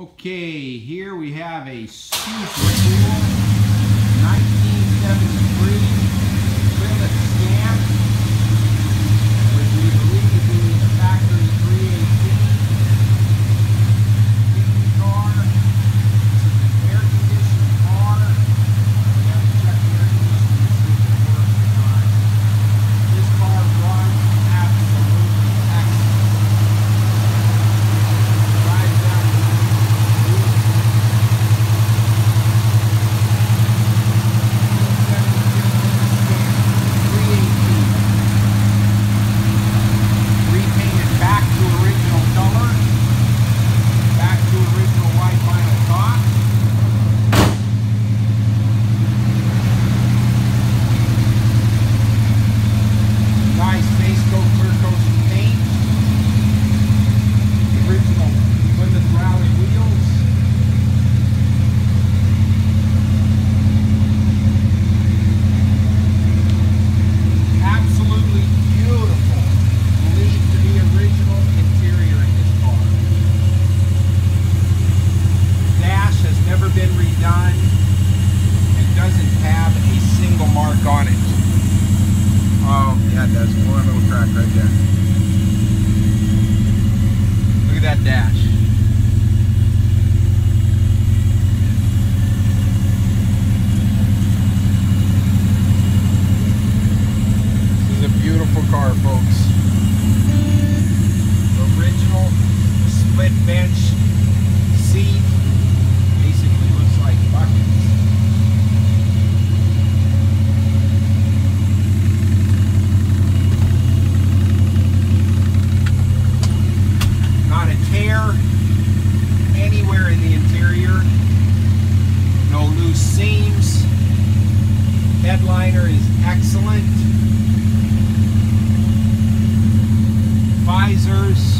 Okay, here we have a super cool done and doesn't have a single mark on it. Oh, yeah, it does. One little crack right there. Look at that dash. This is a beautiful car, folks. Original split bench anywhere, anywhere in the interior. No loose seams. Headliner is excellent. Visors.